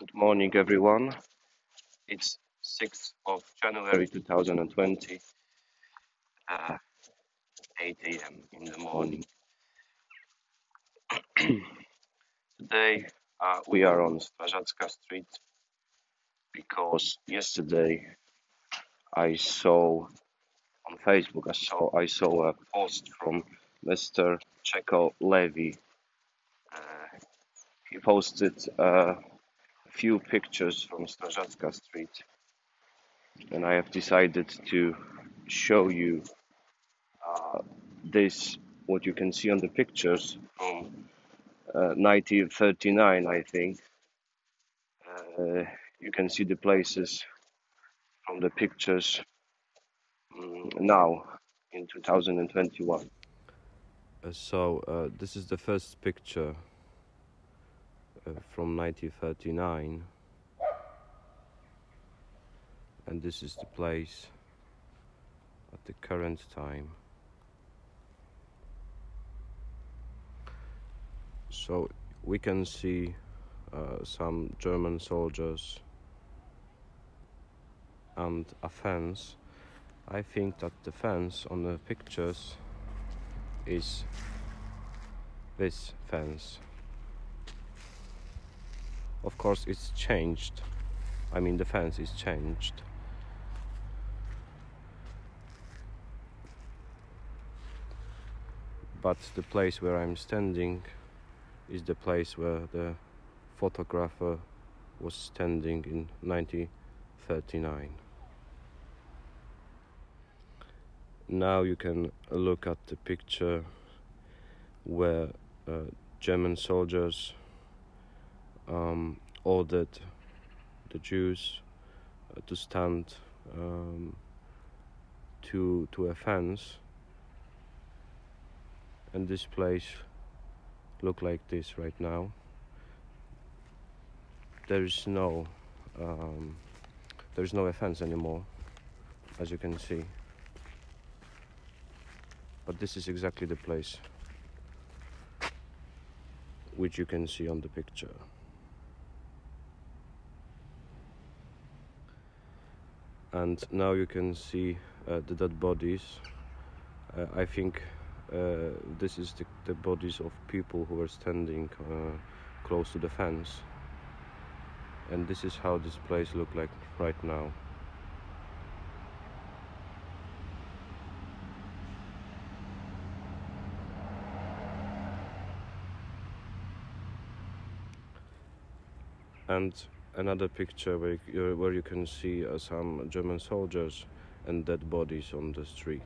Good morning, everyone. It's 6th of January 2020, uh, 8 a.m. in the morning. Today uh, we are on Strażacka Street because yesterday I saw on Facebook I saw I saw a post from Mr. Checo Levy. Uh, he posted uh, few pictures from Strażacka Street, and I have decided to show you uh, this what you can see on the pictures from uh, 1939 I think. Uh, you can see the places from the pictures um, now in 2021 Uh, so uh, this is the first picture from 1939 and this is the place at the current time. So we can see uh, some German soldiers and a fence. I think that the fence on the pictures is this fence. Of course, it's changed. I mean, the fence is changed. But the place where I'm standing is the place where the photographer was standing in 1939. Now you can look at the picture where uh, German soldiers um, ordered the Jews uh, to stand um, to to a fence, and this place look like this right now. There is no um, there is no offense anymore, as you can see. But this is exactly the place which you can see on the picture. And now you can see uh, the dead bodies. Uh, I think uh, this is the, the, bodies of people who were standing uh, close to the fence. And this is how this place look like right now. and another picture where you, where you can see uh, some German soldiers and dead bodies on the street.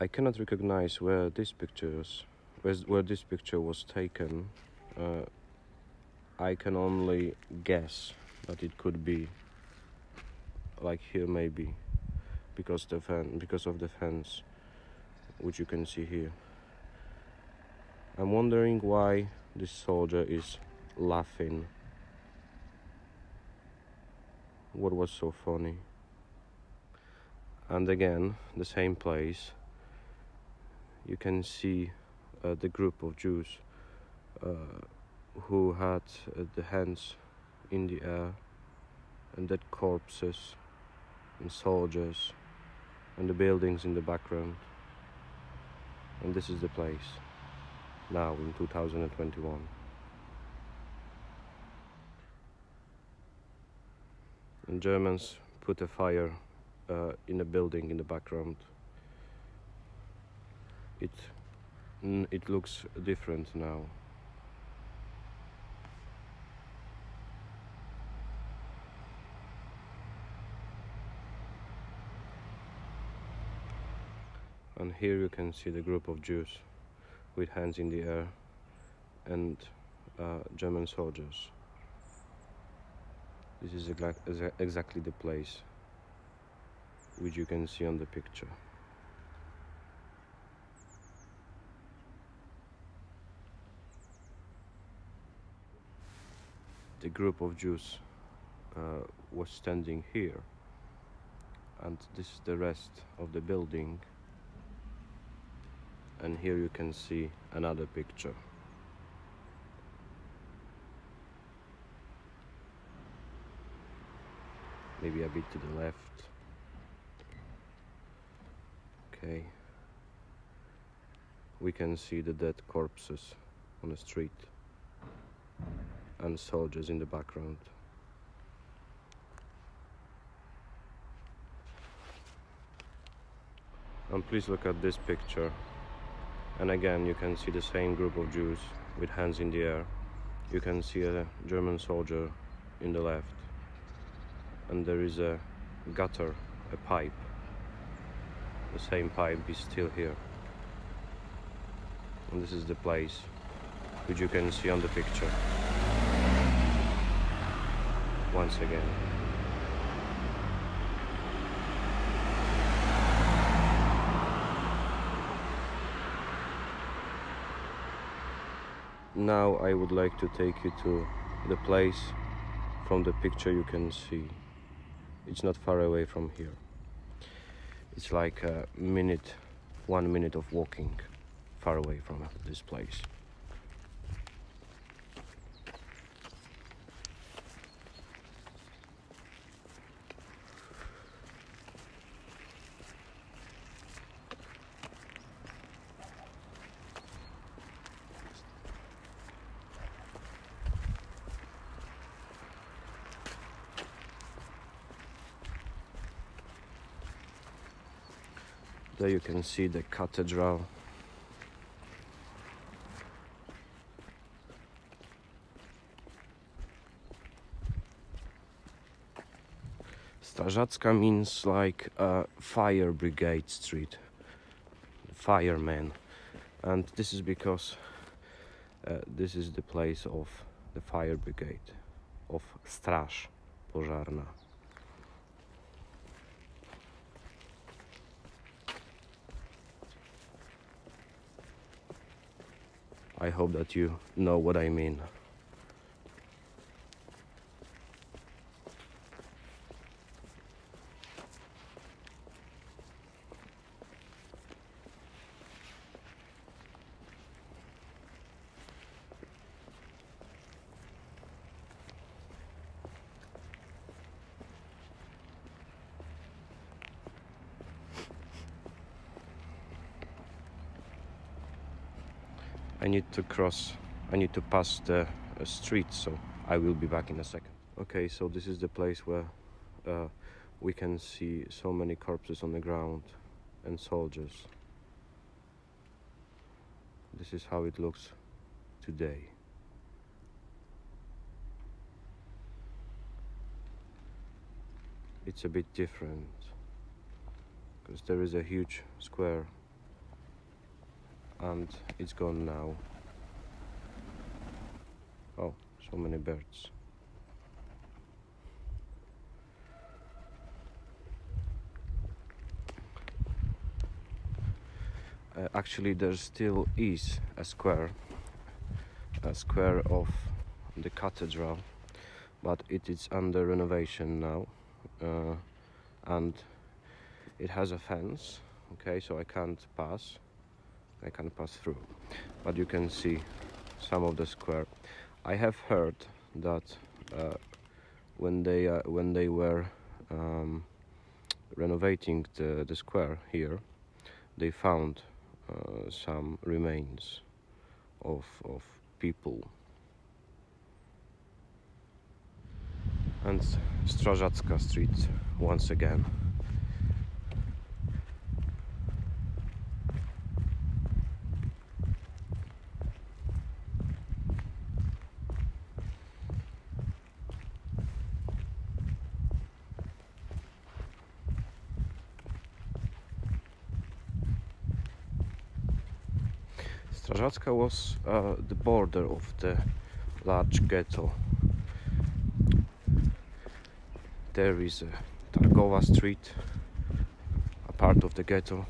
I cannot recognize where this picture is, where, where this picture was taken. Uh, I can only guess that it could be like here maybe because the fan because of the fence which you can see here. I'm wondering why this soldier is laughing. What was so funny? And again the same place. You can see uh, the group of Jews uh, who had uh, the hands in the air and dead corpses and soldiers and the buildings in the background. And this is the place now in 2021 and Germans put a fire uh, in a building in the background. It it looks different now and here you can see the group of Jews with hands in the air and uh, German soldiers. This is exactly the place which you can see on the picture. The group of Jews uh, was standing here and this is the rest of the building and here you can see another picture. Maybe a bit to the left. Okay. We can see the dead corpses on the street and soldiers in the background. And please look at this picture and again you can see the same group of Jews with hands in the air. You can see a German soldier in the left. And there is a gutter a pipe. The same pipe is still here. And this is the place which you can see on the picture. Once again now I would like to take you to the place from the picture you can see. It's not far away from here. It's like a minute one minute of walking far away from this place There you can see the cathedral. Strażacka means like a fire brigade street, firemen, and this is because uh, this is the place of the fire brigade, of Straż Pożarna. I hope that you know what I mean. I need to cross, I need to pass the uh, street, so I will be back in a second. Okay, so this is the place where uh, we can see so many corpses on the ground and soldiers. This is how it looks today. It's a bit different because there is a huge square and it's gone now. Oh, so many birds. Uh, actually, there still is a square, a square of the cathedral, but it is under renovation now, uh, and it has a fence. Okay, so I can't pass I can pass through but you can see some of the square. I have heard that uh, when they uh, when they were um, renovating the, the square here they found uh, some remains of, of people. And Strażacka street once again Strażacka was uh, the border of the large ghetto. There is a Targowa street, a part of the ghetto.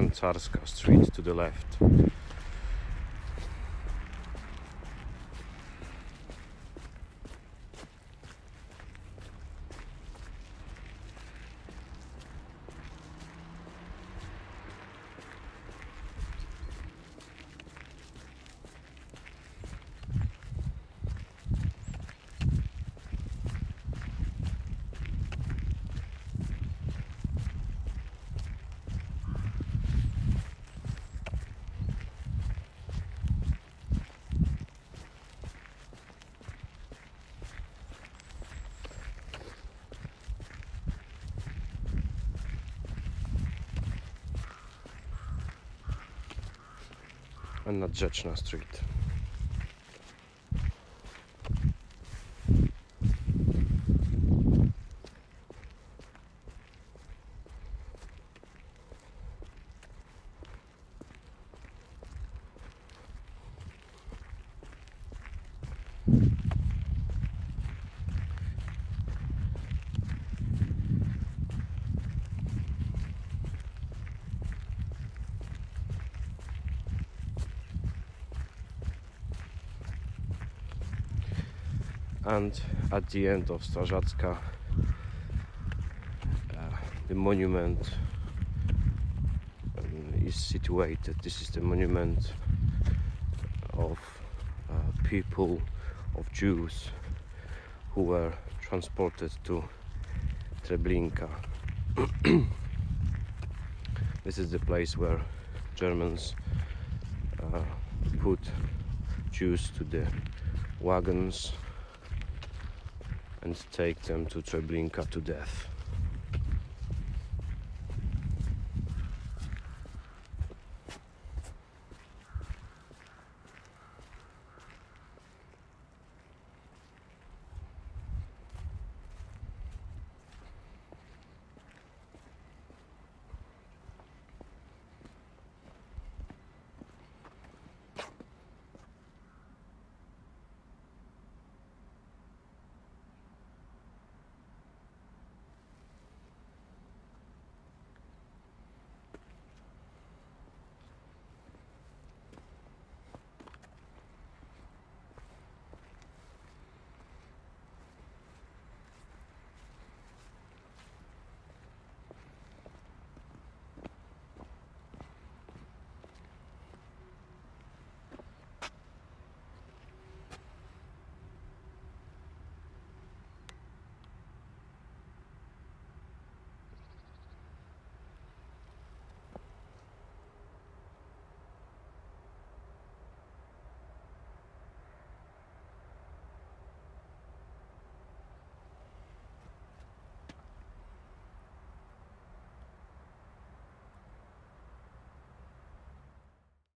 Garncarska street to the left. And Nadrzeczna Street. And at the end of Strażacka uh, the monument um, is situated. This is the monument of uh, people of Jews who were transported to Treblinka. This is the place where Germans uh, put Jews to the wagons and take them to Treblinka to death.